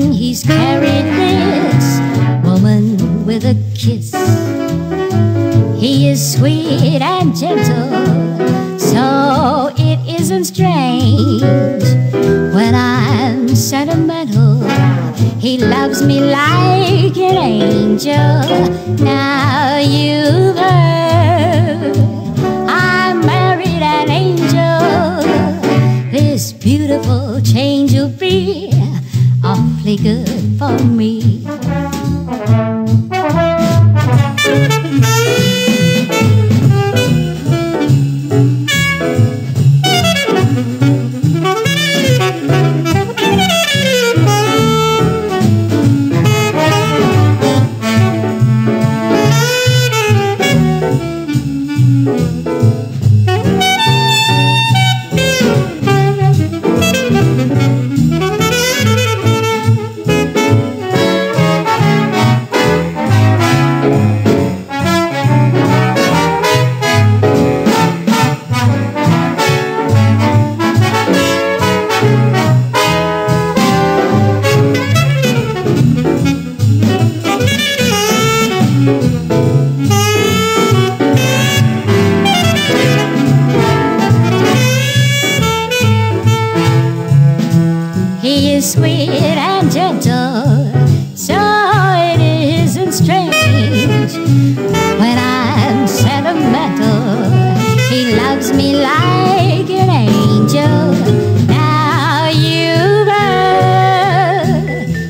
he's carried this woman with a kiss. He is sweet and gentle, so it isn't strange when I'm sentimental. He loves me like an angel. Now you've heard I married an angel. This beautiful change will be really good for me. is sweet and gentle, so it isn't strange when I'm sentimental. He loves me like an angel. Now you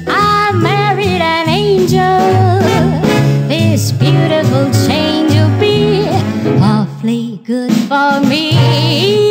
I married an angel. This beautiful change will be awfully good for me.